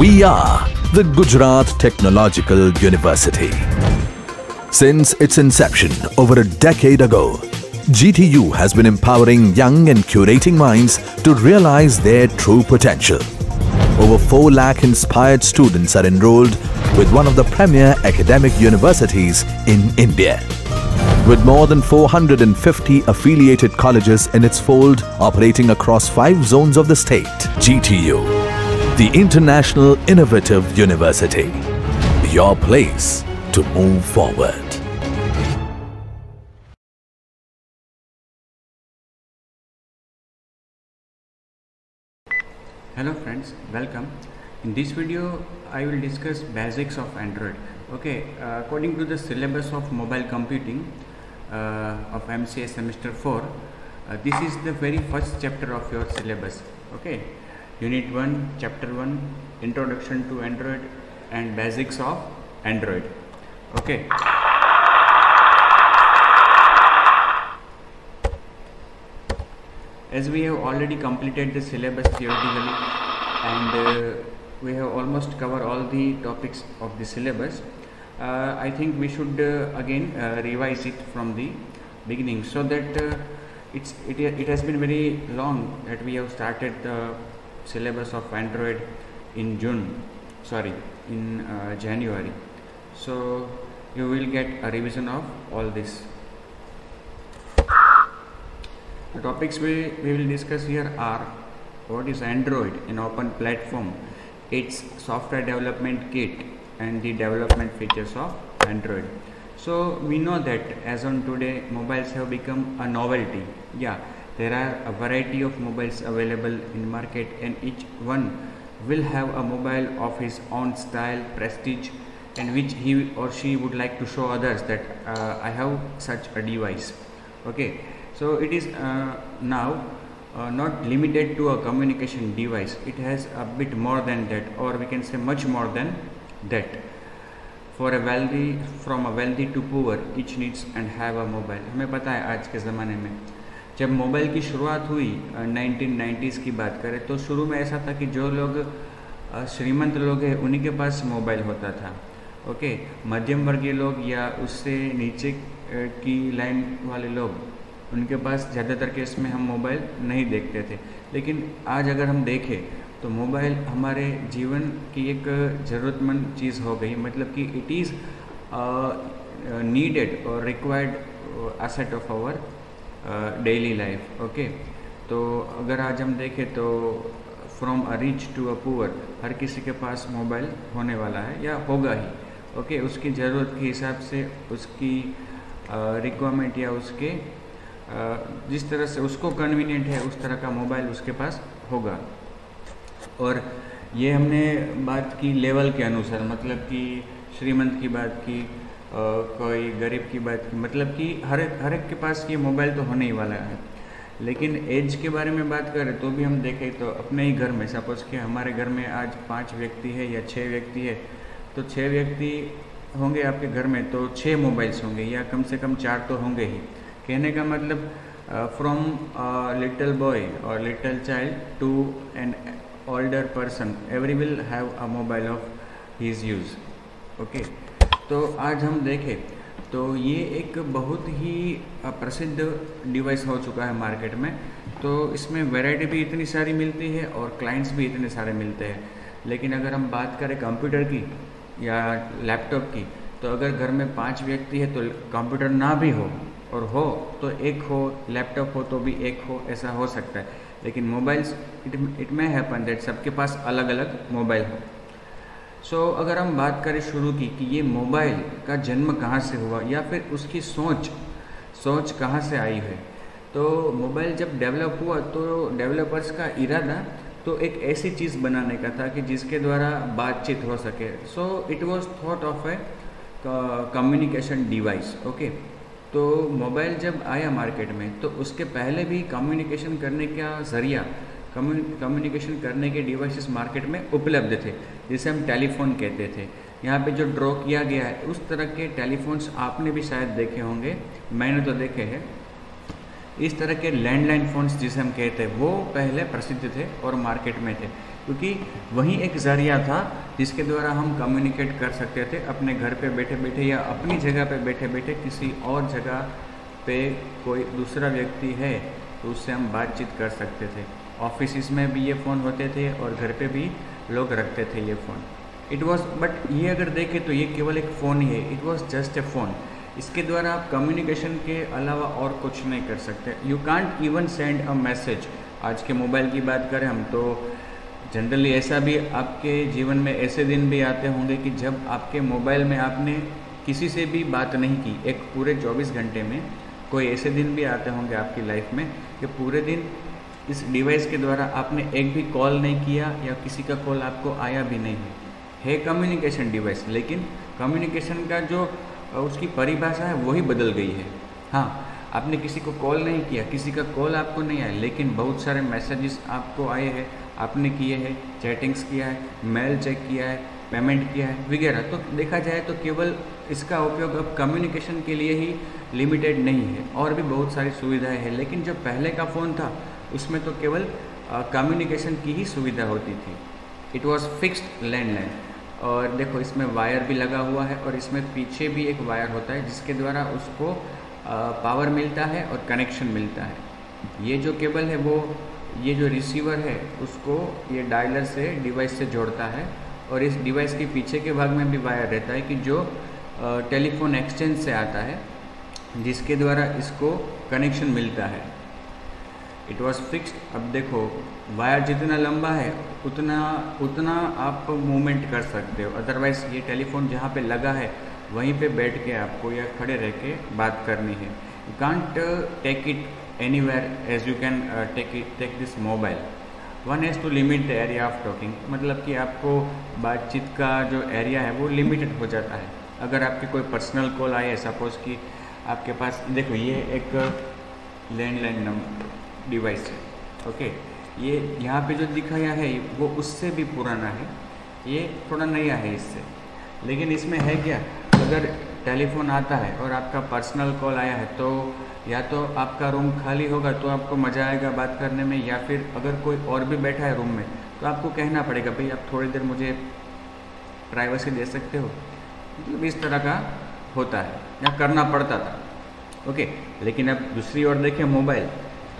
We are the Gujarat Technological University. Since its inception over a decade ago, GTU has been empowering young and curating minds to realize their true potential. Over 4 lakh inspired students are enrolled with one of the premier academic universities in India. With more than 450 affiliated colleges in its fold operating across 5 zones of the state, GTU, the International Innovative University, your place to move forward. hello friends welcome. In this video i will discuss basics of android. Okay uh, according to the syllabus of mobile computing uh, of mca semester 4 uh, this is the very first chapter of your syllabus. Okay unit 1 chapter 1 introduction to android and basics of android. Okay. As we have already completed the syllabus theoretically and uh, we have almost covered all the topics of the syllabus uh, I think we should uh, again uh, revise it from the beginning so that uh, it's it, it has been very long that we have started the syllabus of Android in June sorry in uh, January so you will get a revision of all this the topics we, we will discuss here are what is Android, an open platform, its software development kit and the development features of Android. So we know that as on today mobiles have become a novelty. Yeah, there are a variety of mobiles available in market and each one will have a mobile of his own style, prestige and which he or she would like to show others that uh, I have such a device. Okay so it is uh, now uh, not limited to a communication device it has a bit more than that or we can say much more than that for a wealthy from a wealthy to poor each needs and have a mobile हमें पता है आज के ज़माने में जब mobile की शुरुआत हुई नाइनटीन नाइन्टीज़ की बात करें तो शुरू में ऐसा था कि जो लोग श्रीमंत लोग हैं, उन्हीं के पास मोबाइल होता था। ओके? मध्यम वर्गीय लोग या उससे नीचे की लाइन वाले लोग, उनके पास ज़्यादातर केस में हम मोबाइल नहीं देखते थे। लेकिन आज अगर हम देखें तो मोबाइल हमारे जीवन की एक ज़रूरतमंद चीज़ हो गई। मतलब कि इट इज़ नीडेड और required asset of our daily life okay तो अगर आज हम देखें तो from a rich to a poor हर किसी के पास मोबाइल होने वाला है या होगा ही ओके okay, उसकी ज़रूरत के हिसाब से उसकी रिक्वायरमेंट या उसके आ, जिस तरह से उसको कन्वीनियंट है उस तरह का मोबाइल उसके पास होगा। और ये हमने बात की लेवल के अनुसार मतलब कि श्रीमंत की बात की कोई गरीब की बात की मतलब कि हर हर एक के पास ये मोबाइल तो होने ही वाला है। लेकिन एज के बारे में बात करें तो भी हम देखें तो अपने ही घर में, सपोज़ कि हमारे घर में आज पाँच व्यक्ति है या छः व्यक्ति है तो छः व्यक्ति होंगे आपके घर में तो छः मोबाइल्स होंगे या कम से कम चार तो होंगे ही। कहने का मतलब फ्रॉम लिटल बॉय और little child to an older person every will have a mobile of his use okay तो आज हम देखें तो ये एक बहुत ही प्रसिद्ध डिवाइस हो चुका है मार्केट में। तो इसमें वैरायटी भी इतनी सारी मिलती है और क्लाइंट्स भी इतने सारे मिलते हैं। लेकिन अगर हम बात करें कंप्यूटर की या लैपटॉप की तो अगर घर में पाँच व्यक्ति है तो कंप्यूटर ना भी हो और हो तो एक हो लैपटॉप हो तो भी एक हो, ऐसा हो सकता है। लेकिन mobiles it it may happen that सबके पास अलग अलग मोबाइल हो। सो so, अगर हम बात करें शुरू की कि ये मोबाइल का जन्म कहाँ से हुआ या फिर उसकी सोच सोच कहाँ से आई है तो मोबाइल जब डेवलप हुआ तो डेवलपर्स का इरादा तो एक ऐसी चीज़ बनाने का था कि जिसके द्वारा बातचीत हो सके। So it was thought of a communication device okay तो मोबाइल जब आया मार्केट में तो उसके पहले भी कम्युनिकेशन करने का ज़रिया कम्युनिकेशन करने के डिवाइसेस मार्केट में उपलब्ध थे, जिसे हम टेलीफोन कहते थे। यहाँ पे जो ड्रॉ किया गया है, उस तरह के टेलीफोन्स आपने भी शायद देखे होंगे। मैंने तो देखे हैं। इस तरह के लैंडलाइन फ़ोन्स जिसे हम कहते हैं, वो पहले प्रसिद्ध थे और मार्केट में थे। क्योंकि वही एक ज़रिया था, जिसके द्वारा हम कम्युनिकेट कर सकते थे अपने घर पे बैठे बैठे या अपनी जगह पे बैठे बैठे किसी और जगह पे कोई दूसरा व्यक्ति है तो उससे हम बातचीत कर सकते थे। ऑफ़िस में भी ये फ़ोन होते थे और घर पे भी लोग रखते थे ये फ़ोन। इट वॉज़ बट ये अगर देखें तो ये केवल एक फ़ोन ही है। It was just a phone इसके द्वारा आप कम्युनिकेशन के अलावा और कुछ नहीं कर सकते। You can't even send a message आज के मोबाइल की बात करें हम तो जनरली ऐसा भी आपके जीवन में ऐसे दिन भी आते होंगे कि जब आपके मोबाइल में आपने किसी से भी बात नहीं की, एक पूरे 24 घंटे में कोई ऐसे दिन भी आते होंगे आपकी लाइफ में कि पूरे दिन इस डिवाइस के द्वारा आपने एक भी कॉल नहीं किया या किसी का कॉल आपको आया भी नहीं है। है कम्युनिकेशन डिवाइस लेकिन कम्युनिकेशन का जो उसकी परिभाषा है, वही बदल गई है। हाँ आपने किसी को कॉल नहीं किया, किसी का कॉल आपको नहीं आया, लेकिन बहुत सारे मैसेजेस आपको आए हैं, आपने किए हैं चैटिंग्स किया है मेल चेक किया है पेमेंट किया है, वगैरह। तो देखा जाए तो केवल इसका उपयोग अब कम्युनिकेशन के लिए ही लिमिटेड नहीं है, और भी बहुत सारी सुविधाएँ हैं। लेकिन जो पहले का फ़ोन था उसमें तो केवल कम्युनिकेशन की ही सुविधा होती थी। इट वॉज़ फिक्स्ड लैंडलाइन और देखो, इसमें वायर भी लगा हुआ है और इसमें पीछे भी एक वायर होता है, जिसके द्वारा उसको पावर मिलता है और कनेक्शन मिलता है। ये जो केबल है, वो, ये जो रिसीवर है, उसको ये डायलर से डिवाइस से जोड़ता है। और इस डिवाइस के पीछे के भाग में भी वायर रहता है कि जो टेलीफोन एक्सचेंज से आता है, जिसके द्वारा इसको कनेक्शन मिलता है। इट वॉज़ फिक्स्ड अब देखो वायर जितना लंबा है, उतना उतना आप मूवमेंट कर सकते हो। अदरवाइज़ ये टेलीफोन जहाँ पे लगा है, वहीं पे बैठ के आपको या खड़े रह के बात करनी है। You can't take it anywhere as you can take it take this mobile one has to limit the area of talking मतलब कि आपको बातचीत का जो एरिया है, वो लिमिटेड हो जाता है। अगर आपके कोई पर्सनल कॉल आए सपोज़ कि आपके पास, देखो ये एक लैंडलाइन नंबर डिवाइस है ओके ये यहाँ पे जो दिखाया है, वो उससे भी पुराना है, ये थोड़ा नया है इससे। लेकिन इसमें है क्या? अगर टेलीफोन आता है और आपका पर्सनल कॉल आया है तो या तो आपका रूम खाली होगा तो आपको मज़ा आएगा बात करने में, या फिर अगर कोई और भी बैठा है रूम में तो आपको कहना पड़ेगा, भाई, आप थोड़ी देर मुझे प्राइवेसी दे सकते हो? मतलब इस तरह का होता है, या करना पड़ता था ओके लेकिन अब दूसरी ओर देखें, मोबाइल।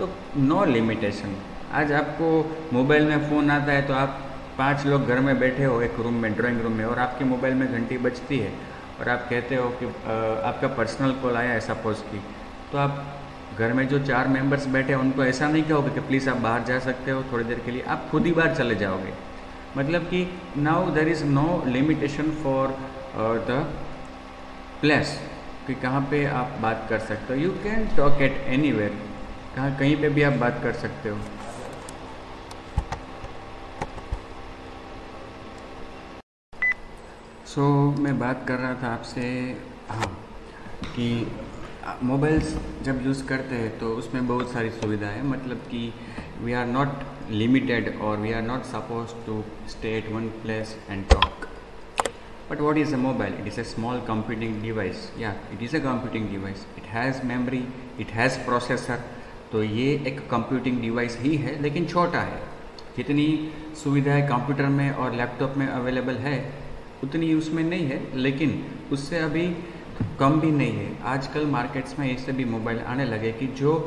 तो नो लिमिटेशन आज आपको मोबाइल में फ़ोन आता है तो आप पाँच लोग घर में बैठे हो एक रूम में ड्राइंग रूम में और आपके मोबाइल में घंटी बजती है और आप कहते हो कि आपका पर्सनल कॉल आया है सपोज़ की तो आप घर में जो चार मेंबर्स बैठे हैं, उनको ऐसा नहीं कहोगे कि प्लीज़ आप बाहर जा सकते हो थोड़ी देर के लिए, आप खुद ही बाहर चले जाओगे। मतलब कि now there is no limitation for the place कि कहाँ पे आप बात कर सकते हो। You can talk at any कहाँ कहीं पे भी आप बात कर सकते हो। सो so, मैं बात कर रहा था आपसे हाँ कि मोबाइल्स जब यूज़ करते हैं तो उसमें बहुत सारी सुविधा है। मतलब कि वी आर नॉट लिमिटेड और we are not suppose to stay at one place and talk but what is a mobile it is a small computing device या it is a computing device it has memory it has processor तो ये एक computing device ही है, लेकिन छोटा है। जितनी सुविधाएँ कंप्यूटर में और लैपटॉप में अवेलेबल है, उतनी उसमें नहीं है, लेकिन उससे अभी कम भी नहीं है। आजकल मार्केट्स में ऐसे भी मोबाइल आने लगे कि जो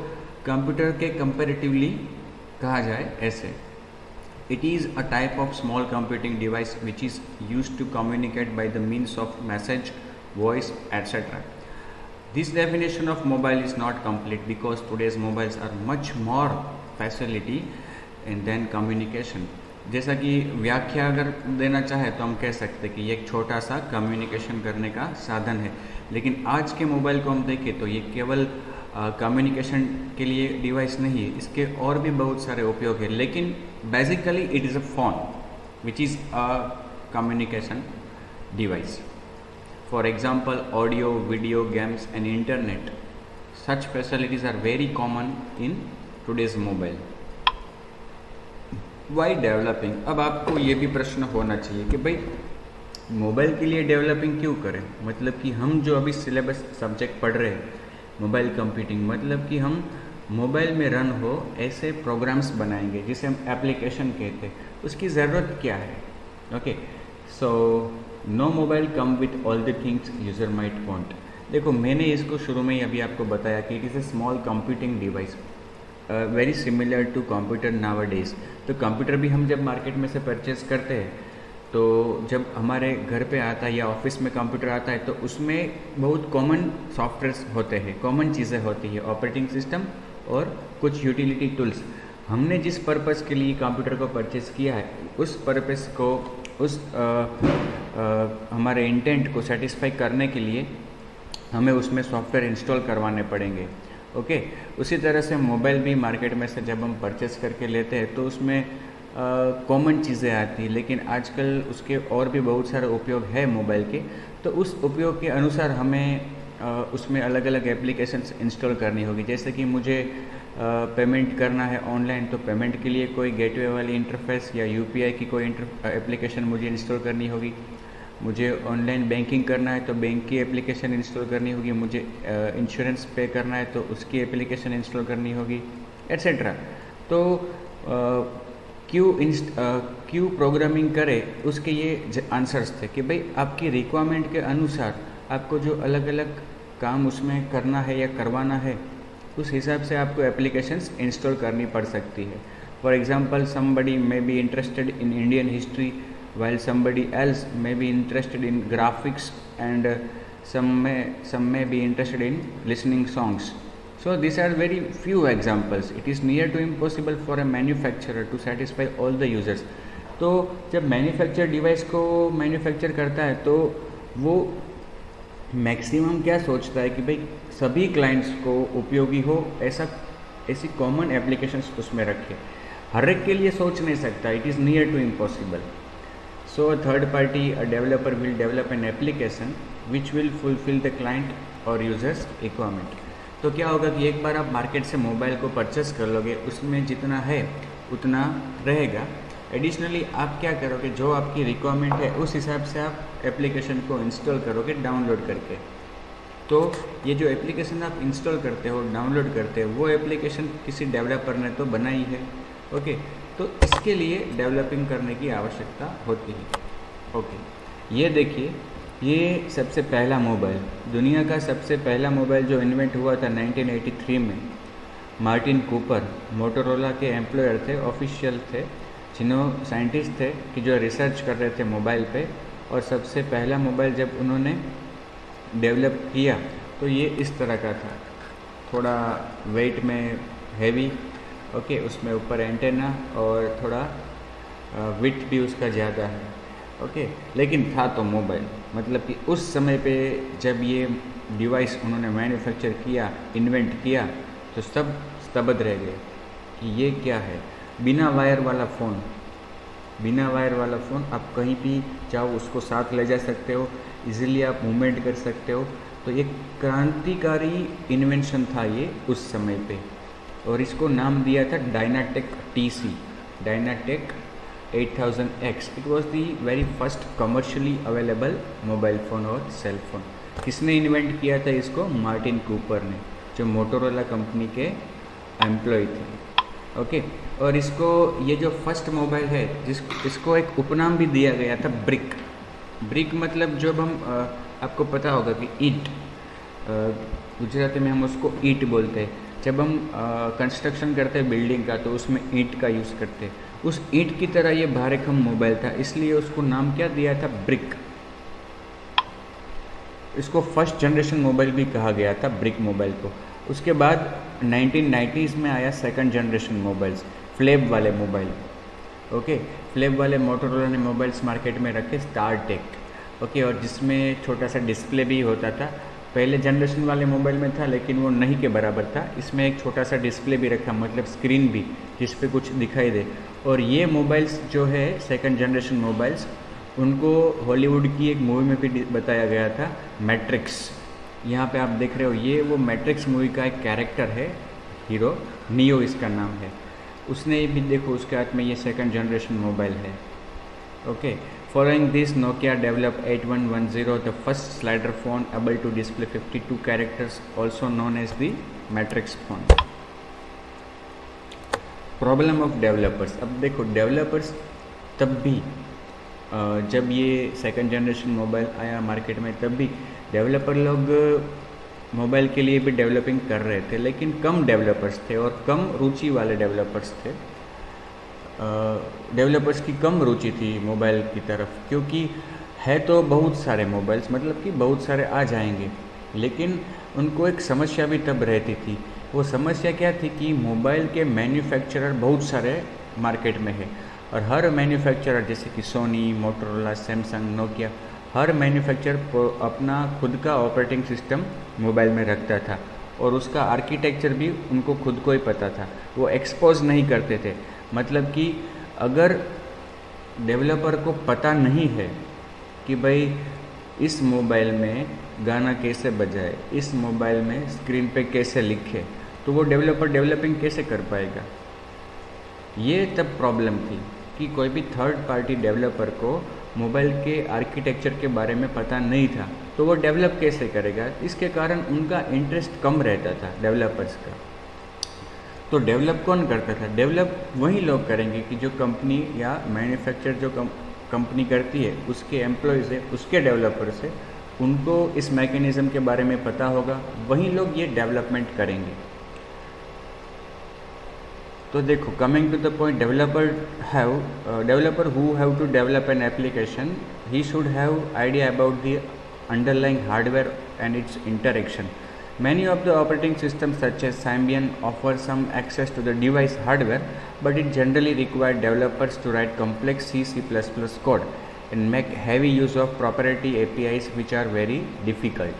कंप्यूटर के कंपेरेटिवली कहा जाए ऐसे it is a type of small computing device which is use to communicate by the means of message voice etcetera This definition of mobile is not complete because today's mobiles are much more facility and then communication. जैसा कि व्याख्या अगर देना चाहे तो हम कह सकते हैं कि ये एक छोटा सा कम्युनिकेशन करने का साधन है। लेकिन आज के मोबाइल को हम देखें तो ये केवल कम्युनिकेशन के लिए डिवाइस नहीं है। इसके और भी बहुत सारे उपयोग है। लेकिन basically it is a phone which is a communication device For example, audio, video, games and internet. Such facilities are very common in today's mobile. Why developing अब आपको ये भी प्रश्न होना चाहिए कि भाई मोबाइल के लिए डेवलपिंग क्यों करें मतलब कि हम जो अभी सिलेबस सब्जेक्ट पढ़ रहे हैं मोबाइल कंप्यूटिंग मतलब कि हम मोबाइल में रन हो ऐसे प्रोग्राम्स बनाएँगे जिसे हम एप्लीकेशन कहते हैं उसकी ज़रूरत क्या है okay so no mobile come with all the things user might want देखो, मैंने इसको शुरू में ही अभी आपको बताया कि it is a small computing device very similar to computer nowadays तो कंप्यूटर भी हम जब मार्केट में से परचेज करते हैं तो जब हमारे घर पे आता है या ऑफ़िस में कंप्यूटर आता है तो उसमें बहुत कॉमन सॉफ्टवेयर होते हैं कॉमन चीज़ें होती है ऑपरेटिंग सिस्टम और कुछ यूटिलिटी टूल्स हमने जिस पर्पज़ के लिए कंप्यूटर को परचेज किया है, उस पर्पज़ को उस आ, आ, हमारे इंटेंट को सेटिस्फाई करने के लिए हमें उसमें सॉफ्टवेयर इंस्टॉल करवाने पड़ेंगे ओके उसी तरह से मोबाइल भी मार्केट में से जब हम परचेस करके लेते हैं तो उसमें कॉमन चीज़ें आती हैं लेकिन आजकल उसके और भी बहुत सारे उपयोग है मोबाइल के तो उस उपयोग के अनुसार हमें आ, उसमें अलग अलग एप्लीकेशंस इंस्टॉल करनी होगी। जैसे कि मुझे पेमेंट करना है ऑनलाइन तो पेमेंट के लिए कोई गेटवे वाली इंटरफेस या यूपीआई की कोई एप्लीकेशन मुझे इंस्टॉल करनी होगी। मुझे ऑनलाइन बैंकिंग करना है तो बैंक की एप्लीकेशन इंस्टॉल करनी होगी। मुझे इंश्योरेंस पे करना है तो उसकी एप्लीकेशन इंस्टॉल करनी होगी एट्सेट्रा तो क्यों इंस्ट क्यों प्रोग्रामिंग करे, उसके ये आंसर्स थे कि भाई आपकी रिक्वायरमेंट के अनुसार आपको जो अलग अलग काम उसमें करना है या करवाना है उस हिसाब से आपको एप्लीकेशंस इंस्टॉल करनी पड़ सकती है। For example somebody may be interested in Indian history while somebody else may be interested in graphics and some may be interested in listening songs so this are very few examples it is near to impossible for a manufacture to satisfy all the users तो जब manufacture device को manufacture करता है तो वो maximum क्या सोचता है कि भाई सभी क्लाइंट्स को उपयोगी हो, ऐसा, ऐसी कॉमन एप्लीकेशंस उसमें रखें हर एक के लिए सोच नहीं सकता it is near to impossible so a third party a developer will develop an application which will fulfil the client और यूज़र्स रिक्वायरमेंट तो क्या होगा कि एक बार आप मार्केट से मोबाइल को परचेस कर लोगे, उसमें जितना है, उतना रहेगा। एडिशनली आप क्या करोगे, जो आपकी रिक्वायरमेंट है, उस हिसाब से आप एप्लीकेशन को इंस्टॉल करोगे डाउनलोड करके। तो ये जो एप्लीकेशन आप इंस्टॉल करते हो डाउनलोड करते हो, वो एप्लीकेशन किसी डेवलपर ने तो बनाई है ओके तो इसके लिए डेवलपिंग करने की आवश्यकता होती है ओके ये देखिए, ये सबसे पहला मोबाइल दुनिया का सबसे पहला मोबाइल जो इन्वेंट हुआ था 1983 में मार्टिन कूपर मोटोरोला के एम्प्लॉयर थे ऑफिशियल थे, जिन्हों साइंटिस्ट थे, कि जो रिसर्च कर रहे थे मोबाइल पे, और सबसे पहला मोबाइल जब उन्होंने डेवलप किया तो ये इस तरह का था। थोड़ा वेट में हैवी ओके उसमें ऊपर एंटेना और थोड़ा विथ भी उसका ज़्यादा है ओके लेकिन था तो मोबाइल मतलब कि उस समय पे जब ये डिवाइस उन्होंने मैन्युफैक्चर किया इन्वेंट किया तो सब स्तब्ध रह गए कि ये क्या है। बिना वायर वाला फ़ोन बिना वायर वाला फ़ोन आप कहीं भी चाहो उसको साथ ले जा सकते हो। इजीली आप मूवमेंट कर सकते हो। तो एक क्रांतिकारी इन्वेंशन था ये उस समय पे। और इसको नाम दिया था Dynatec T C Dynatec 8000X it was the very first commercially available mobile phone और सेल फ़ोन किसने इन्वेंट किया था इसको? मार्टिन कूपर ने, जो मोटोरोला कंपनी के एम्प्लॉय थे। ओके और इसको, ये जो फ़र्स्ट मोबाइल है, जिस, इसको एक उपनाम भी दिया गया था ब्रिक ब्रिक मतलब जब हम आपको पता होगा कि ईट गुजराती में हम उसको ईट बोलते हैं। जब हम कंस्ट्रक्शन करते हैं बिल्डिंग का तो उसमें ईंट का यूज़ करते हैं। उस ईंट की तरह ये हम मोबाइल था, इसलिए उसको नाम क्या दिया था? ब्रिक। इसको फ़र्स्ट जनरेशन मोबाइल भी कहा गया था, ब्रिक मोबाइल को। उसके बाद 1990s में आया सेकंड जनरेशन मोबाइल्स फ्लेप वाले मोबाइल। ओके? फ्लेप वाले मोटोरोला ने मोबाइल्स मार्केट में रखे स्टार टेक ओके? और जिसमें छोटा सा डिस्प्ले भी होता था। पहले जनरेशन वाले मोबाइल में था, लेकिन वो नहीं के बराबर था। इसमें एक छोटा सा डिस्प्ले भी रखा मतलब स्क्रीन भी, जिस पे कुछ दिखाई दे। और ये मोबाइल्स जो है सेकंड जनरेशन मोबाइल्स उनको हॉलीवुड की एक मूवी में भी बताया गया था मैट्रिक्स यहाँ पे आप देख रहे हो, ये वो मैट्रिक्स मूवी का एक कैरेक्टर है हीरो नियो इसका नाम है। उसने भी देखो, उसके हाथ में ये सेकंड जनरेशन मोबाइल है। Okay following this Nokia develop 8110 the first slider phone able to display 52 characters also known as the Matrix phone problem of developers अब देखो डेवलपर्स तब भी जब ये सेकंड जनरेशन मोबाइल आया मार्केट में, तब भी डेवलपर लोग मोबाइल के लिए भी डेवलपिंग कर रहे थे, लेकिन कम डेवलपर्स थे और कम रुचि वाले डेवलपर्स थे। डेवलपर्स की कम रुचि थी मोबाइल की तरफ़, क्योंकि है तो बहुत सारे मोबाइल्स मतलब कि बहुत सारे आ जाएँगे, लेकिन उनको एक समस्या भी तब रहती थी। वो समस्या क्या थी कि मोबाइल के मैन्युफैक्चरर बहुत सारे मार्केट में है, और हर मैन्युफैक्चरर, जैसे कि सोनी, मोटरोला, सैमसंग, नोकिया, हर मैन्युफैक्चरर अपना खुद का ऑपरेटिंग सिस्टम मोबाइल में रखता था और उसका आर्किटेक्चर भी उनको खुद को ही पता था। वो एक्सपोज नहीं करते थे। मतलब कि अगर डेवलपर को पता नहीं है कि भाई इस मोबाइल में गाना कैसे बजाए, इस मोबाइल में स्क्रीन पे कैसे लिखे तो वो डेवलपर डेवलपिंग कैसे कर पाएगा? ये तब प्रॉब्लम थी कि कोई भी थर्ड पार्टी डेवलपर को मोबाइल के आर्किटेक्चर के बारे में पता नहीं था। तो वो डेवलप कैसे करेगा? इसके कारण उनका इंटरेस्ट कम रहता था डेवलपर्स का। तो डेवलप कौन करता था? डेवलप वही लोग करेंगे कि जो कंपनी या मैन्युफैक्चर जो कंपनी करती है, उसके एम्प्लॉयज़ है, उसके डेवलपर से उनको इस मैकेनिज़्म के बारे में पता होगा, वही लोग ये डेवलपमेंट करेंगे। तो देखो coming to the point developer have developer who have to develop an application he should have idea about the underlying hardware and its interaction. Many of the operating systems such as Symbian offer some access to the device hardware, but it generally requires developers to write complex C, C++ code and make heavy use of proprietary APIs which are very difficult.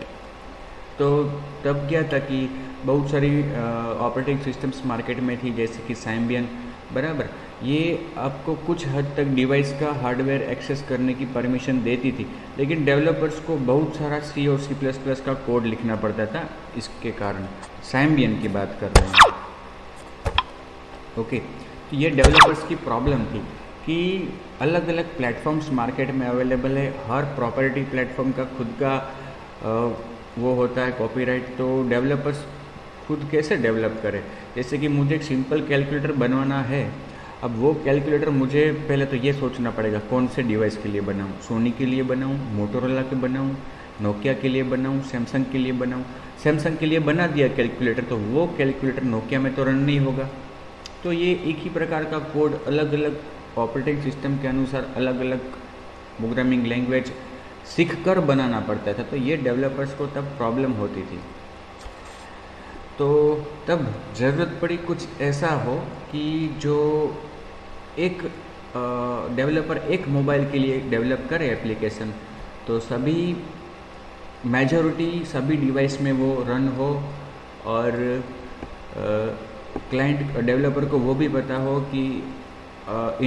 तो तब क्या था कि बहुत सारी operating systems market में थी जैसे कि सैम्बियन बराबर। ये आपको कुछ हद तक डिवाइस का हार्डवेयर एक्सेस करने की परमिशन देती थी लेकिन डेवलपर्स को बहुत सारा सी और सी प्लस प्लस का कोड लिखना पड़ता था। इसके कारण सैम्बियन की बात कर रहे हैं। ओके तो ये डेवलपर्स की प्रॉब्लम थी कि अलग अलग प्लेटफॉर्म्स मार्केट में अवेलेबल है। हर प्रॉपर्टी प्लेटफॉर्म का खुद का आ, वो होता है कॉपीराइट तो डेवलपर्स खुद कैसे डेवलप करें? जैसे कि मुझे एक सिंपल कैलकुलेटर बनवाना है, अब वो कैलकुलेटर मुझे पहले तो ये सोचना पड़ेगा, कौन से डिवाइस के लिए बनाऊँ? सोनी के लिए बनाऊँ? मोटोरोला के बनाऊँ? नोकिया के लिए बनाऊँ? सैमसंग के लिए बनाऊँ? सैमसंग के लिए बना दिया कैलकुलेटर तो वो कैलकुलेटर नोकिया में तो रन नहीं होगा। तो ये एक ही प्रकार का कोड अलग अलग ऑपरेटिंग सिस्टम के अनुसार अलग अलग प्रोग्रामिंग लैंग्वेज सीख कर बनाना पड़ता था। तो ये डेवलपर्स को तब प्रॉब्लम होती थी। तो तब ज़रूरत पड़ी कुछ ऐसा हो कि जो एक डेवलपर एक मोबाइल के लिए डेवलप करे एप्लीकेशन तो सभी मेजॉरिटी सभी डिवाइस में वो रन हो और क्लाइंट डेवलपर को वो भी पता हो कि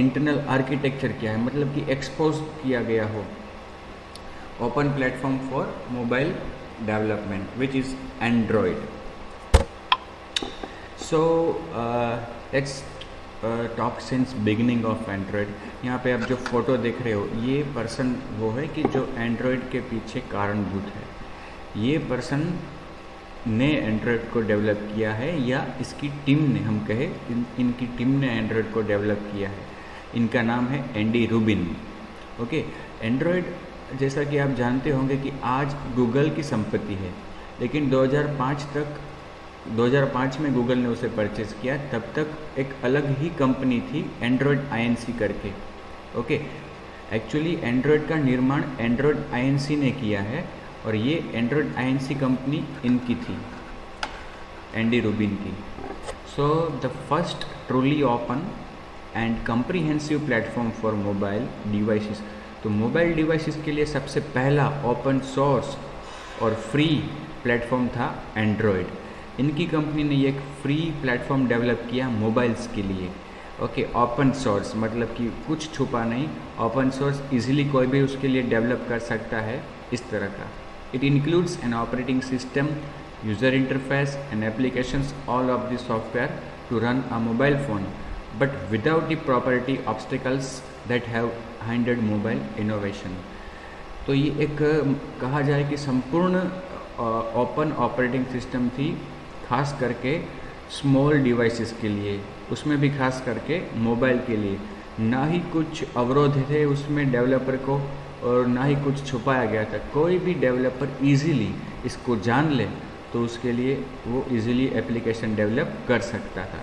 इंटरनल आर्किटेक्चर क्या है मतलब कि एक्सपोज किया गया हो। Open platform for mobile development which is android uh, let's talk since beginning of Android यहाँ पे आप जो फ़ोटो देख रहे हो ये पर्सन वो है कि जो एंड्रॉयड के पीछे कारणभूत है। ये पर्सन ने एंड्रॉयड को डेवलप किया है या इसकी टीम ने हम कहे इन, इनकी टीम ने एंड्रॉयड को डेवलप किया है। इनका नाम है एंडी रूबिन ओके एंड्रॉयड जैसा कि आप जानते होंगे कि आज गूगल की संपत्ति है लेकिन 2005 तक 2005 में गूगल ने उसे परचेज किया। तब तक एक अलग ही कंपनी थी एंड्रॉयड आई करके। ओके? एक्चुअली एंड्रॉयड का निर्माण एंड्रॉयड आई ने किया है और ये एंड्रॉयड आई कंपनी इनकी थी एंडी रूबिन की। So the first truly open and comprehensive platform for mobile devices तो मोबाइल डिवाइसेस के लिए सबसे पहला ओपन सोर्स और फ्री प्लेटफॉर्म था एंड्रॉयड इनकी कंपनी ने एक फ्री प्लेटफॉर्म डेवलप किया मोबाइल्स के लिए। ओके, ओपन सोर्स मतलब कि कुछ छुपा नहीं, ओपन सोर्स इजीली कोई भी उसके लिए डेवलप कर सकता है, इस तरह का। It includes an operating system user interface and applications all of the software to run a mobile phone but without the property obstacles that have handed mobile innovation तो ये एक कहा जाए कि संपूर्ण ओपन ऑपरेटिंग सिस्टम थी। खास करके स्मॉल डिवाइसेस के लिए, उसमें भी खास करके मोबाइल के लिए। ना ही कुछ अवरोध थे उसमें डेवलपर को और ना ही कुछ छुपाया गया था। कोई भी डेवलपर इजीली इसको जान ले तो उसके लिए वो इजीली एप्लीकेशन डेवलप कर सकता था।